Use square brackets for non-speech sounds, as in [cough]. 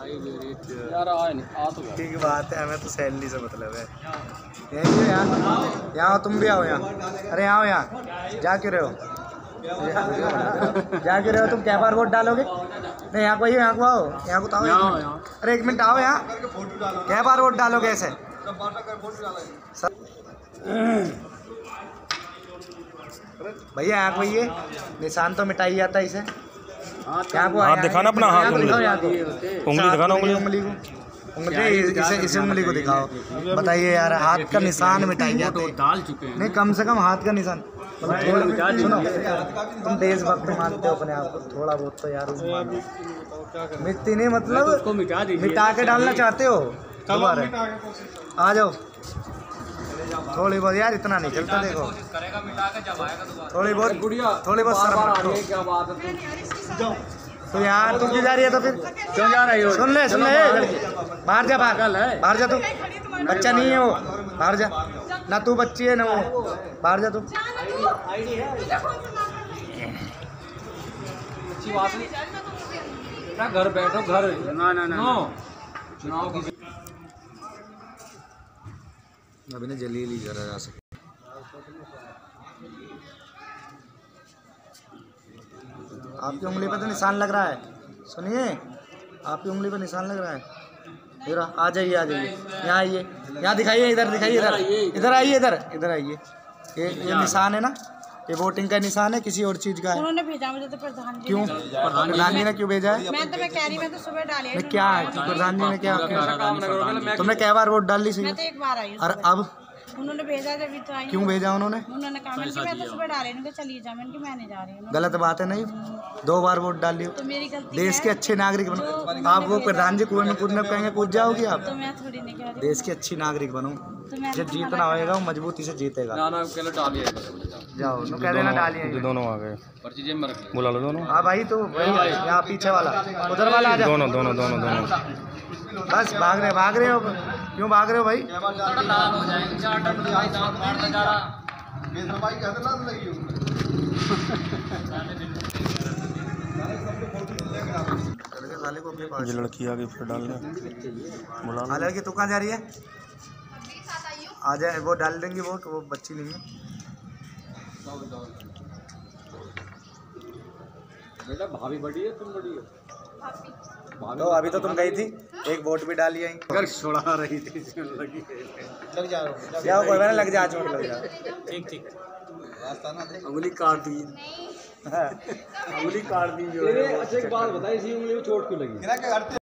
यार आए नहीं आ तो ठीक बात है हमें तो सैलरी से मतलब है। यहीं हो यहाँ तुम भी आओ यहाँ। अरे आओ यहाँ। जा क्यों रहे हो? जा क्यों रहे हो? तुम क्या बार वोट डालोगे? नहीं यहाँ को आइए यहाँ को आओ। यहाँ को तो आओ अरे एक मिनट आओ यहाँ। क्या बार वोट डालोगे ऐसे। भैया यहाँ को आइए। निशान तो मिटाई जाता है इसे। हाथ दिखाना अपना, हाथ उंगली। उंगली दिखाना उंगली उंगली। को। उंगली इसे इसे उंगली को दिखाओ। बताइए यार हाथ का निशान मिटाई हैं डाल चुके हैं। नहीं कम से कम हाथ का निशान। सुनो तुम देशभक्त मानते हो अपने आप को। थोड़ा बहुत तो यार मानो नहीं मतलब मिटा मिटा के डालना चाहते हो? दोबारा। आ जाओ। थोड़ी बहुत यार इतना नहीं चलता देखो। करेगा मिटा के जब आएगा दोबारा थोड़ी बहुत थोड़ी बहुत शर्म तुम? तो यार तू क्यों जा रही है तो फिर? क्यों जा रही हो? सुन ले सुन ले बाहर जा बाहर। बाहर जा तू। बच्चा नहीं है वो। बाहर जा। ना तू बच्ची है ना वो। बाहर जा तू। अच्छी बात है। ना घर बैठो घर। ना ना। ना। चुनाव की अभी ना जल्दी ही करा जा सकता आपकी उंगली पर तो निशान लग रहा है। सुनिए आपकी उंगली पर निशान लग रहा है। इधर आ जाइए आ जाइए। यहाँ आइए। यहाँ दिखाइए इधर दिखाइए इधर। इधर आइए इधर। इधर आइए ये ये निशान है ना? ये वोटिंग का निशान है किसी और चीज़ का है। उन्होंने भेजा मुझे तो प्रधान जी क्यों? प्रधान जी ने? क्यों भेजा है? मैं तो मैं कह रही मैं तो सुबह डाली नहीं क्या है? प्रधान जी ने क्या तुमने क्या बार वोट डाल ली मैं तो एक बार आई और अब उन्होंने भेजा जब तो आई क्यों भेजा उन्होंने? उन्होंने कहा मैं तो सुबह डाली उनके चलिए जा मैंने कि मैं नहीं जा रही हूँ गलत बात है नहीं दो बार वोट डाल लियो। तो मेरी गलती देश है के अच्छे नागरिक बनो। आप वो। प्रधान जी कुएँ में कूदने कहेंगे कूद जाओगी आप। तो मैं थोड़ी नहीं कह रही देश के अच्छी नागरिक बनो। तो जब जीतना होएगा वो मजबूती से जीतेगा। जाओ नो कह देना डालिए। ये दोनों आ गए। पर्ची जेब में रख ली। बुला लो दोनों। हाँ भाई तो भाई। यहाँ पीछे वाला। उधर वाला आ जाओ दोनों दोनों दोनों दोनों। बस भाग रहे भाग रहे हो क्यों भाग रहे हो भाई? हो जा ये लड़की आ गई फिर डालने। बुला हाँ लड़की तू कहाँ जा रही है? आ जाए वो डाल देंगे वो वो बच्ची नहीं है। बेटा भाभी बड़ी है तुम बड़ी हो। तो अभी तो तुम गई थी एक वोट भी डाली आई। घर छोड़ा रही थी लगी। लग जा जाओ कोई बात लग जा चोट लग जा। ठीक ठीक। उंगली काट दी। हाँ। उंगली [laughs] काट दी जो अच्छा एक बात बताई इसी उंगली में चोट क्यों लगी?